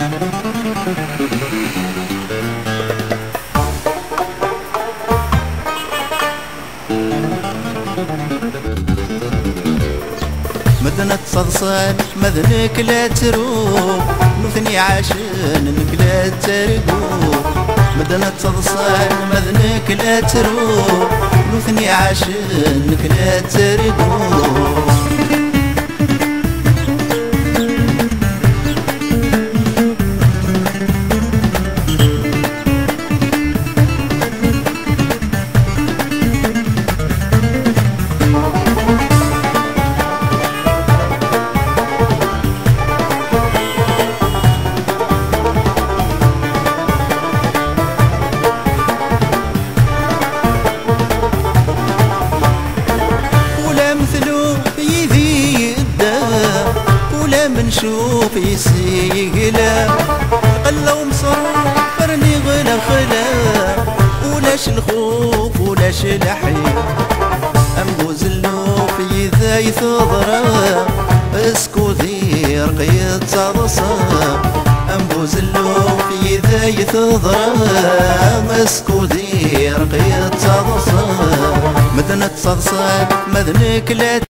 مدنة صدصان مذنك لا تروح مثني عاشن انك لا ترقو. مدنة صدصان مذنك لا تروح مثني عاشن انك لا ترقو. نشوف يسيقلا قلا ومصفرني غلا خلا ولاش الخوف ولاش الحيل أمبوز اللوف يذاي ثضرا اسكو ذي رقية تصرصا أمبوز اللوف يذاي ثضرا اسكو ذي رقية تصرصا مدنة صدصا مذنك لا